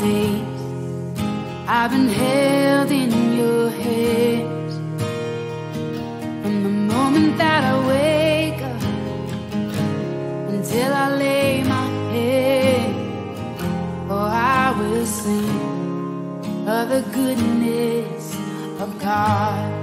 I've been held in your hands. From the moment that I wake up Until I lay my head Oh, I will sing of the goodness of God.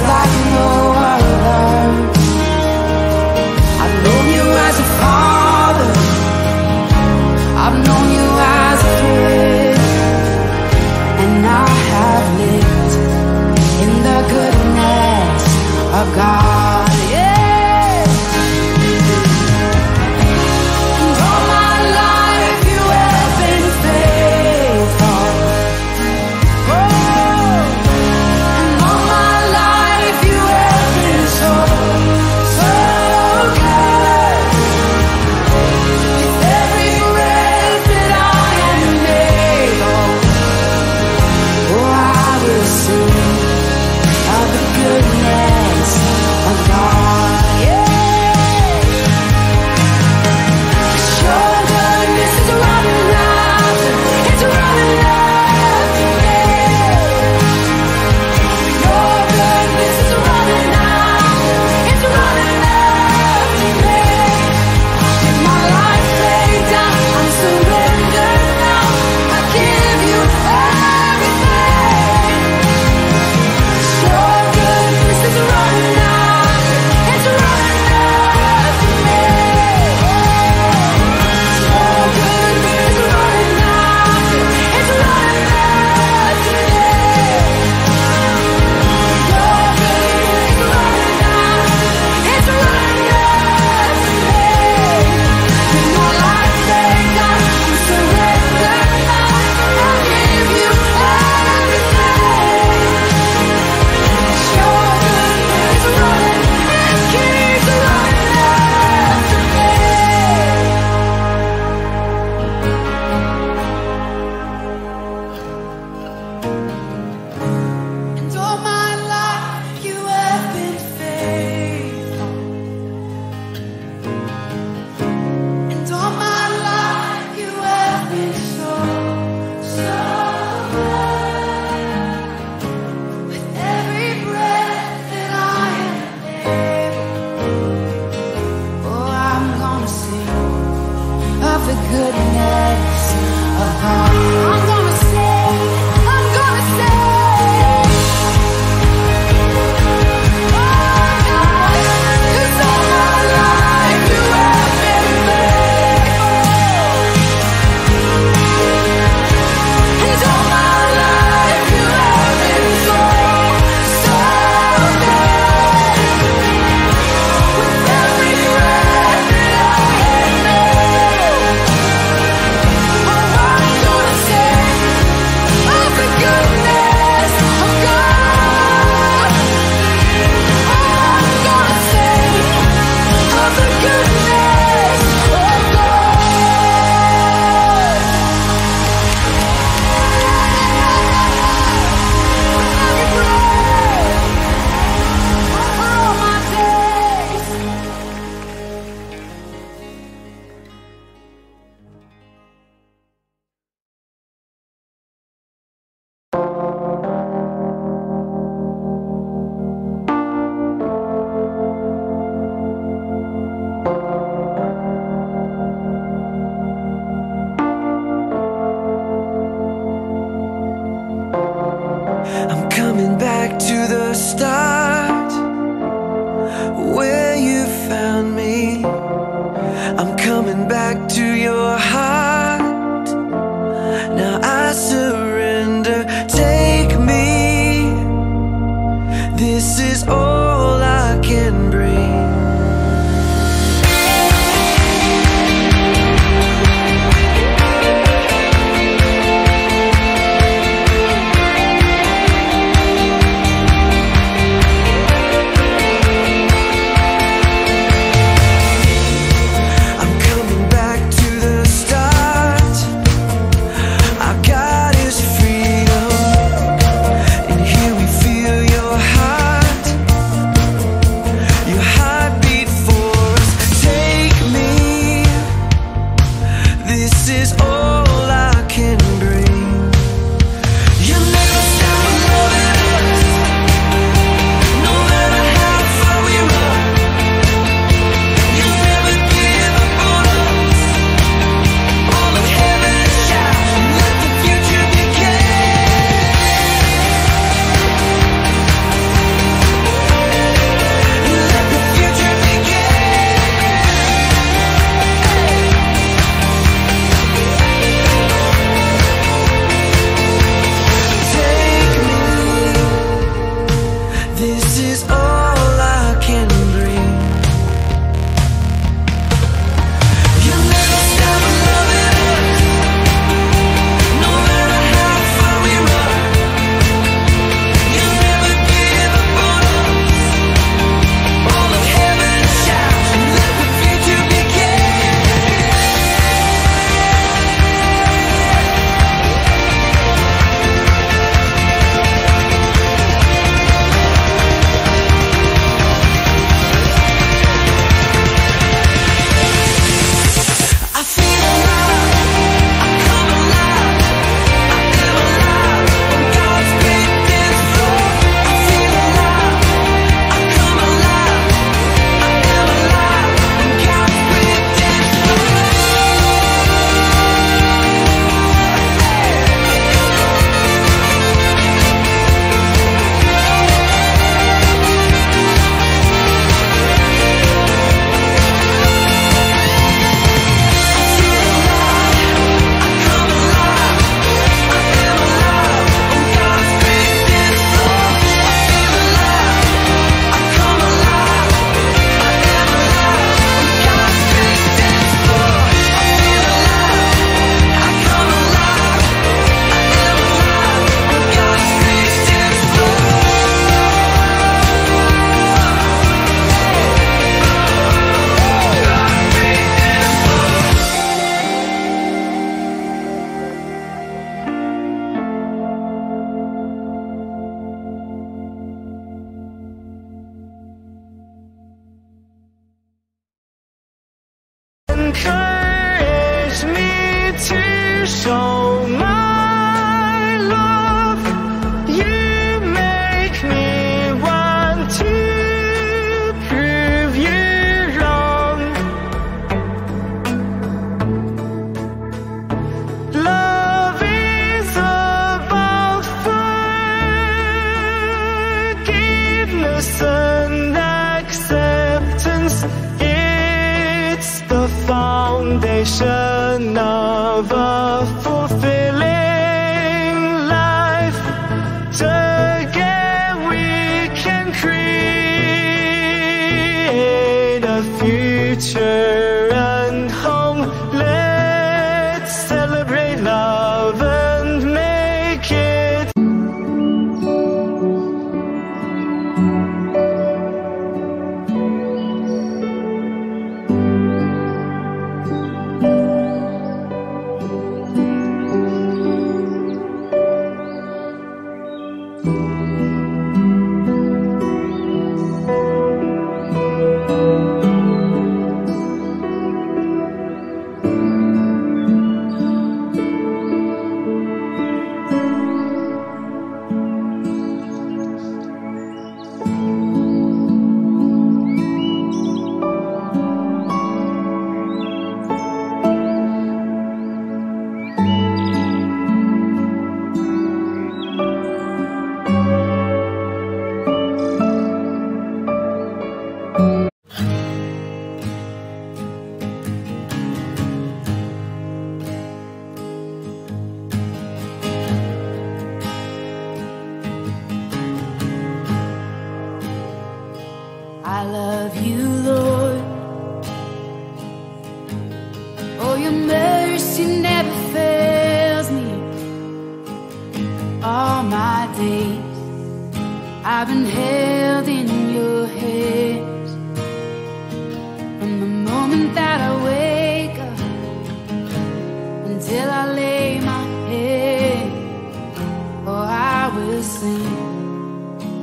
like no I surrender. of a fulfilling life. Together we can create a future and home. Let's celebrate.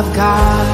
I've got